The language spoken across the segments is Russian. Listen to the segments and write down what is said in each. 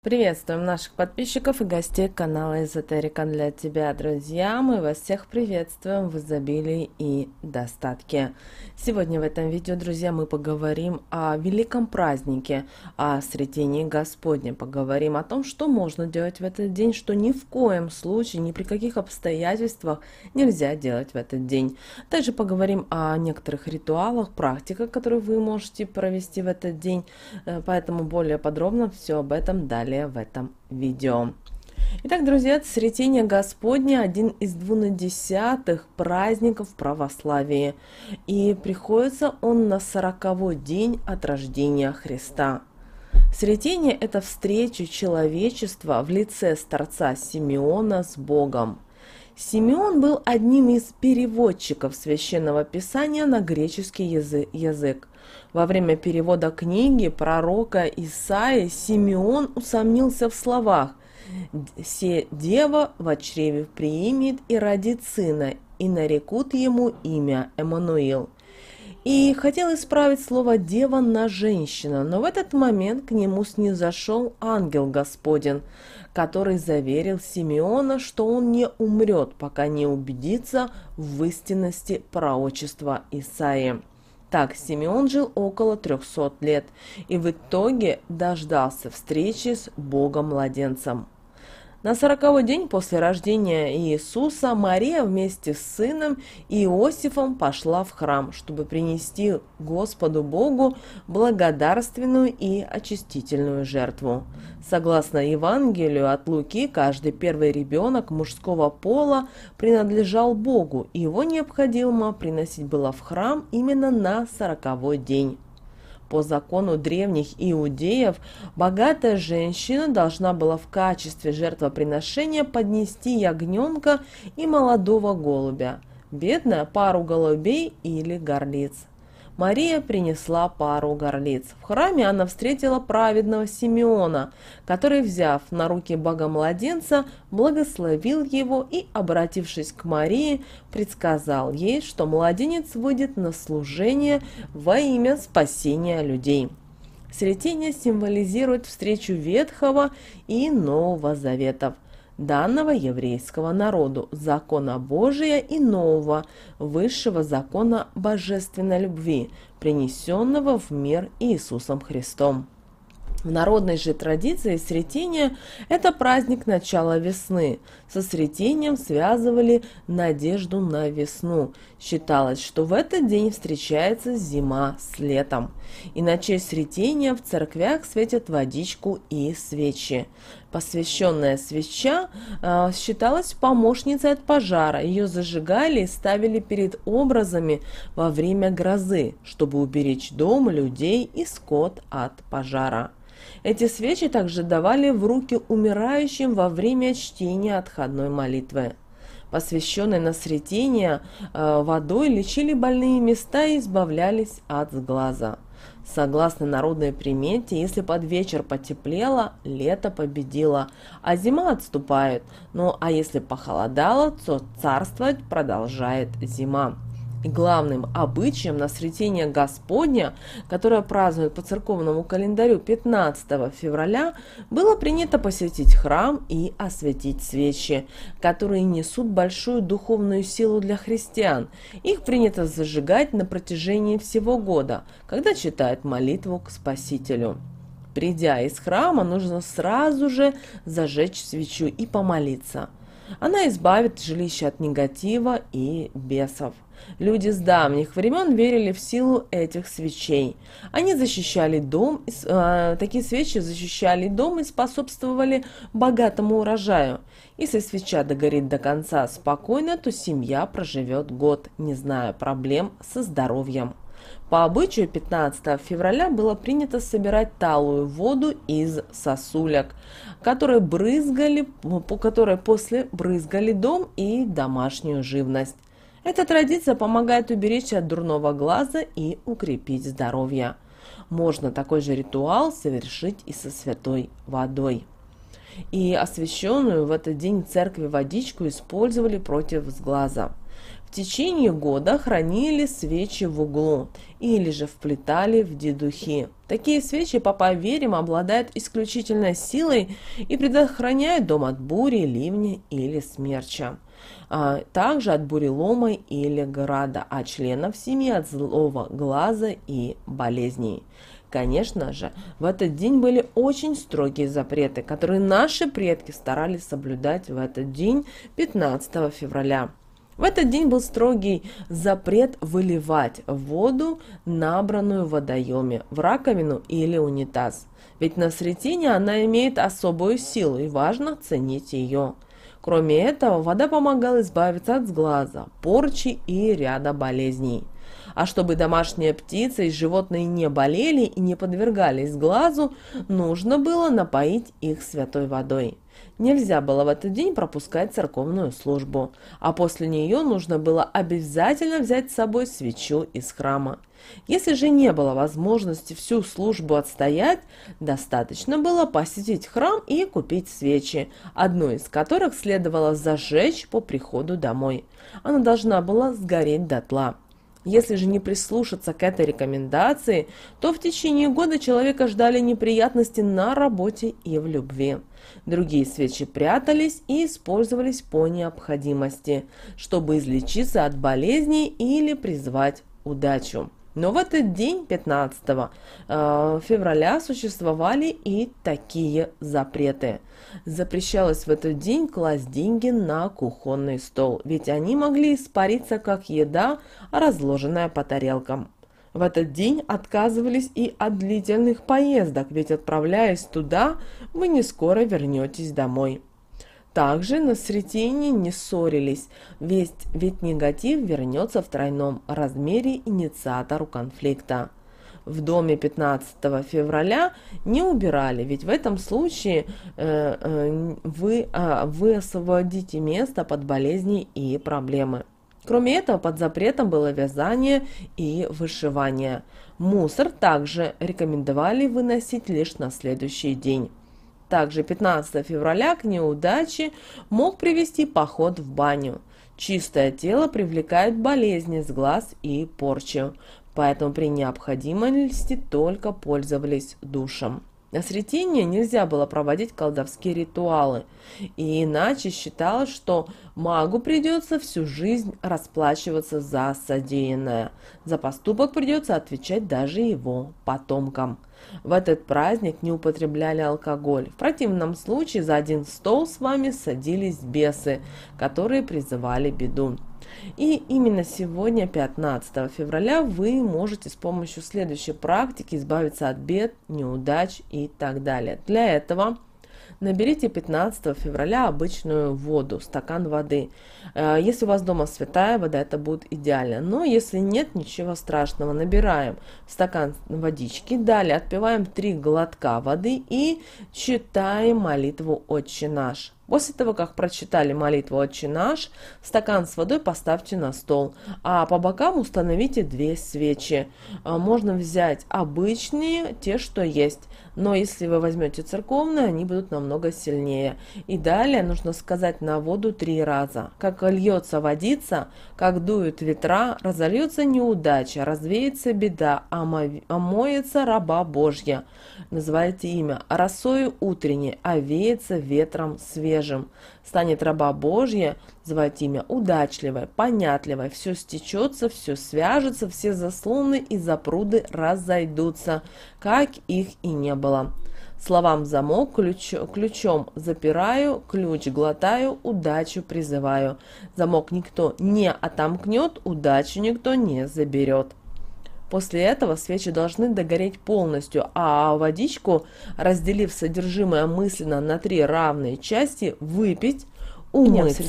Приветствуем наших подписчиков и гостей канала Эзотерика для тебя, друзья. Мы вас всех приветствуем в изобилии и достатке. Сегодня в этом видео, друзья, мы поговорим о великом празднике, о Сретении Господне. Поговорим о том, что можно делать в этот день, что ни в коем случае, ни при каких обстоятельствах нельзя делать в этот день. Также поговорим о некоторых ритуалах, практиках, которые вы можете провести в этот день. Э, поэтому более подробно все об этом далее далее в этом видео. Итак, друзья, Сретение Господне – один из двунадесятых праздников православия, и приходится он на сороковой день от рождения Христа. Сретение – это встреча человечества в лице старца Симеона с Богом. Симеон был одним из переводчиков Священного Писания на греческий язык. Во время перевода книги пророка Исаи Симеон усомнился в словах «Се дева в чреве приимет и родит сына, и нарекут ему имя Эммануил». И хотел исправить слово «дева» на «женщина», но в этот момент к нему снизошел ангел Господен, который заверил Симеона, что он не умрет, пока не убедится в истинности пророчества Исаии. Так Симеон жил около 300 лет и в итоге дождался встречи с Богом-младенцем. На сороковой день после рождения Иисуса Мария вместе с сыном Иосифом пошла в храм, чтобы принести Господу Богу благодарственную и очистительную жертву. Согласно Евангелию от Луки, каждый первый ребенок мужского пола принадлежал Богу, и его необходимо приносить было в храм именно на сороковой день. По закону древних иудеев, богатая женщина должна была в качестве жертвоприношения поднести ягненка и молодого голубя, бедная пару голубей или горлиц. Мария принесла пару горлиц. В храме она встретила праведного Симеона, который, взяв на руки Бога-младенца, благословил его и, обратившись к Марии, предсказал ей, что младенец выйдет на служение во имя спасения людей. Сретение символизирует встречу Ветхого и Нового Заветов – данного еврейского народу, закона Божия и нового, высшего закона божественной любви, принесенного в мир Иисусом Христом. В народной же традиции Сретение – это праздник начала весны. Со Сретением связывали надежду на весну. Считалось, что в этот день встречается зима с летом. И на честь Сретения в церквях светят водичку и свечи. Посвященная свеча э, считалась помощницей от пожара. Ее зажигали и ставили перед образами во время грозы, чтобы уберечь дом, людей и скот от пожара. Эти свечи также давали в руки умирающим во время чтения отходной молитвы. Посвященные на сретение э, водой лечили больные места и избавлялись от сглаза. Согласно народной примете, если под вечер потеплело, лето победило, а зима отступает. Ну а если похолодало, то царствовать продолжает зима. И главным обычаем на Сретение Господня, которое празднуют по церковному календарю 15 февраля, было принято посетить храм и осветить свечи, которые несут большую духовную силу для христиан. Их принято зажигать на протяжении всего года, когда читают молитву к Спасителю. Придя из храма, нужно сразу же зажечь свечу и помолиться. Она избавит жилище от негатива и бесов. Люди с давних времен верили в силу этих свечей. Они защищали дом, э, такие свечи защищали дом и способствовали богатому урожаю. Если свеча догорит до конца спокойно, то семья проживет год, не зная проблем со здоровьем. По обычаю 15 февраля было принято собирать талую воду из сосулек, которые брызгали, по которой после брызгали дом и домашнюю живность. Эта традиция помогает уберечь от дурного глаза и укрепить здоровье. Можно такой же ритуал совершить и со святой водой. И освященную в этот день церкви водичку использовали против сглаза. В течение года хранили свечи в углу или же вплетали в дедухи. Такие свечи, по поверьям, обладают исключительной силой и предохраняют дом от бури, ливня или смерча. А также от бурелома или града, а членов семьи от злого глаза и болезней. Конечно же, в этот день были очень строгие запреты, которые наши предки старались соблюдать в этот день, 15 февраля. В этот день был строгий запрет выливать воду, набранную в водоеме, в раковину или унитаз. Ведь на сретине она имеет особую силу и важно ценить ее. Кроме этого, вода помогала избавиться от сглаза, порчи и ряда болезней. А чтобы домашние птицы и животные не болели и не подвергались глазу, нужно было напоить их святой водой. Нельзя было в этот день пропускать церковную службу, а после нее нужно было обязательно взять с собой свечу из храма. Если же не было возможности всю службу отстоять, достаточно было посетить храм и купить свечи, одну из которых следовало зажечь по приходу домой. Она должна была сгореть дотла. Если же не прислушаться к этой рекомендации, то в течение года человека ждали неприятности на работе и в любви. Другие свечи прятались и использовались по необходимости, чтобы излечиться от болезней или призвать удачу. Но в этот день, 15 э, февраля, существовали и такие запреты. Запрещалось в этот день класть деньги на кухонный стол, ведь они могли испариться как еда, разложенная по тарелкам. В этот день отказывались и от длительных поездок, ведь отправляясь туда, вы не скоро вернетесь домой. Также на Сретении не ссорились, ведь, ведь негатив вернется в тройном размере инициатору конфликта. В доме 15 февраля не убирали, ведь в этом случае э, э, вы, э, вы освободите место под болезни и проблемы. Кроме этого, под запретом было вязание и вышивание. Мусор также рекомендовали выносить лишь на следующий день. Также 15 февраля к неудаче мог привести поход в баню. Чистое тело привлекает болезни с глаз и порчу, поэтому при необходимости только пользовались душем. На Сретенье нельзя было проводить колдовские ритуалы, и иначе считалось, что магу придется всю жизнь расплачиваться за содеянное. За поступок придется отвечать даже его потомкам. В этот праздник не употребляли алкоголь. В противном случае за один стол с вами садились бесы, которые призывали беду. И именно сегодня, 15 февраля, вы можете с помощью следующей практики избавиться от бед, неудач и так далее. Для этого Наберите 15 февраля обычную воду, стакан воды. Э, если у вас дома святая вода, это будет идеально. Но если нет, ничего страшного. Набираем стакан водички, далее отпиваем 3 глотка воды и читаем молитву «Отче наш». После того, как прочитали молитву «Отче наш», стакан с водой поставьте на стол, а по бокам установите две свечи. А, можно взять обычные, те, что есть, но если вы возьмете церковные, они будут намного сильнее. И далее нужно сказать на воду три раза. Как льется водица, как дуют ветра, разольется неудача, развеется беда, омоется раба Божья. Называйте имя. Росою утренней, овеется ветром свежим свежим. Станет раба Божья, звать имя удачливое, понятливое, все стечется, все свяжется, все заслоны и запруды разойдутся, как их и не было. Словам замок, ключ, ключом запираю, ключ глотаю, удачу призываю. Замок никто не отомкнет, удачу никто не заберет. После этого свечи должны догореть полностью, а водичку, разделив содержимое мысленно на три равные части, выпить, умыться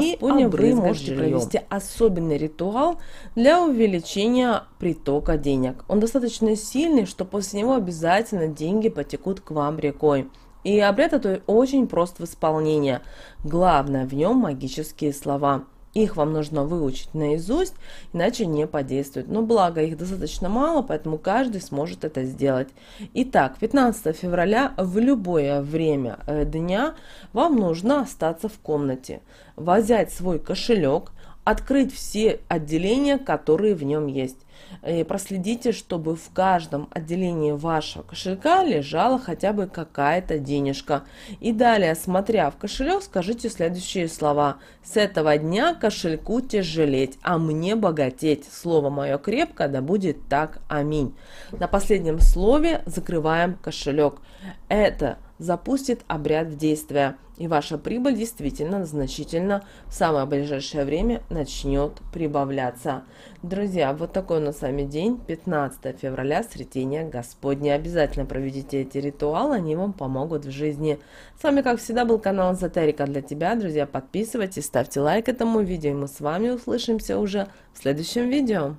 и вы можете провести особенный ритуал для увеличения притока денег. Он достаточно сильный, что после него обязательно деньги потекут к вам рекой. И обряд этот очень прост в исполнении. Главное в нем магические слова – их вам нужно выучить наизусть, иначе не подействует. Но благо их достаточно мало, поэтому каждый сможет это сделать. Итак, 15 февраля в любое время э, дня вам нужно остаться в комнате, взять свой кошелек, открыть все отделения, которые в нем есть. И проследите, чтобы в каждом отделении вашего кошелька лежала хотя бы какая-то денежка. И далее, смотря в кошелек, скажите следующие слова. С этого дня кошельку тяжелеть, а мне богатеть. Слово мое крепко, да будет так. Аминь. На последнем слове закрываем кошелек. Это запустит обряд в действие, и ваша прибыль действительно значительно в самое ближайшее время начнет прибавляться. Друзья, вот такой у нас с вами день, 15 февраля, Сретение Господне. Обязательно проведите эти ритуалы, они вам помогут в жизни. С вами, как всегда, был канал Эзотерика для тебя. Друзья, подписывайтесь, ставьте лайк этому видео, и мы с вами услышимся уже в следующем видео.